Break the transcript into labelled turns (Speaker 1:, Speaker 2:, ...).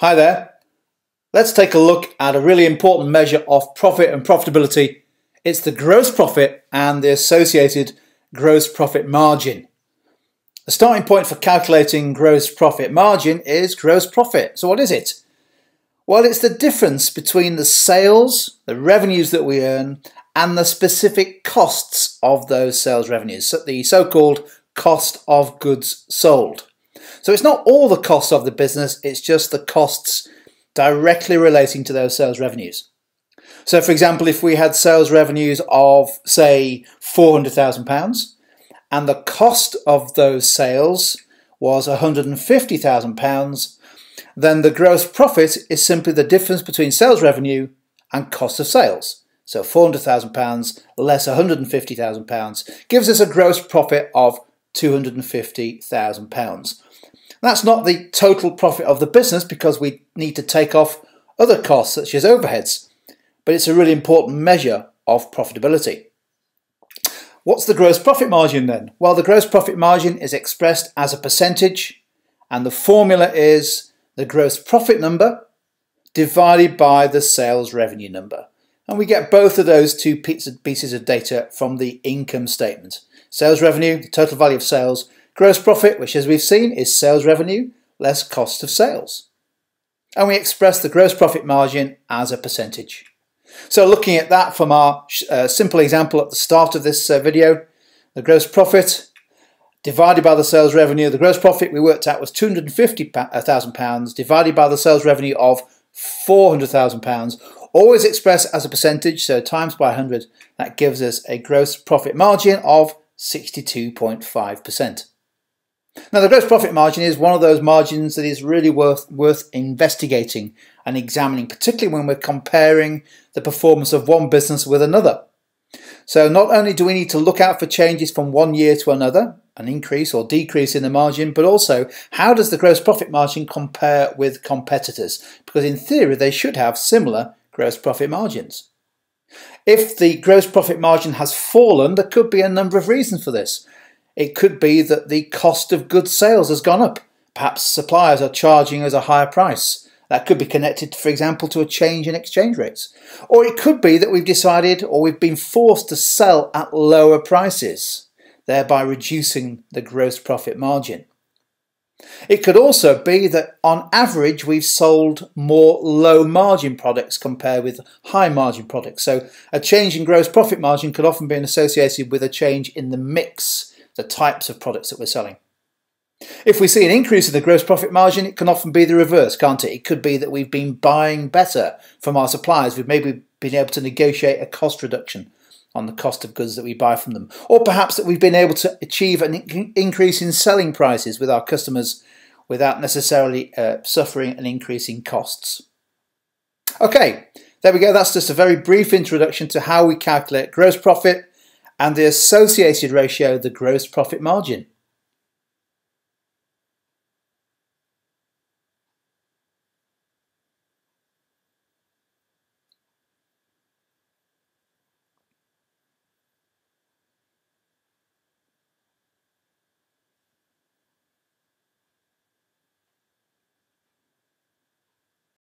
Speaker 1: Hi there. Let's take a look at a really important measure of profit and profitability. It's the gross profit and the associated gross profit margin. The starting point for calculating gross profit margin is gross profit. So what is it? Well, it's the difference between the sales, the revenues that we earn, and the specific costs of those sales revenues, the so-called cost of goods sold. So it's not all the costs of the business, it's just the costs directly relating to those sales revenues. So for example, if we had sales revenues of say £400,000 and the cost of those sales was £150,000, then the gross profit is simply the difference between sales revenue and cost of sales. So £400,000 less £150,000 gives us a gross profit of £250,000. That's not the total profit of the business because we need to take off other costs such as overheads, but it's a really important measure of profitability. What's the gross profit margin then? Well, the gross profit margin is expressed as a percentage, and the formula is the gross profit number divided by the sales revenue number. And we get both of those two pieces of data from the income statement. Sales revenue, the total value of sales, Gross profit, which as we've seen is sales revenue less cost of sales. And we express the gross profit margin as a percentage. So looking at that from our uh, simple example at the start of this uh, video, the gross profit divided by the sales revenue, the gross profit we worked out was £250,000 divided by the sales revenue of £400,000, always expressed as a percentage, so times by 100, that gives us a gross profit margin of 62.5%. Now, the gross profit margin is one of those margins that is really worth, worth investigating and examining, particularly when we're comparing the performance of one business with another. So not only do we need to look out for changes from one year to another, an increase or decrease in the margin, but also how does the gross profit margin compare with competitors? Because in theory, they should have similar gross profit margins. If the gross profit margin has fallen, there could be a number of reasons for this. It could be that the cost of goods sales has gone up. Perhaps suppliers are charging us a higher price. That could be connected, for example, to a change in exchange rates. Or it could be that we've decided or we've been forced to sell at lower prices, thereby reducing the gross profit margin. It could also be that on average we've sold more low margin products compared with high margin products. So a change in gross profit margin could often be associated with a change in the mix the types of products that we're selling. If we see an increase in the gross profit margin, it can often be the reverse, can't it? It could be that we've been buying better from our suppliers. We've maybe been able to negotiate a cost reduction on the cost of goods that we buy from them. Or perhaps that we've been able to achieve an increase in selling prices with our customers without necessarily uh, suffering an increase in costs. Okay, there we go. That's just a very brief introduction to how we calculate gross profit and the associated ratio, the gross profit margin.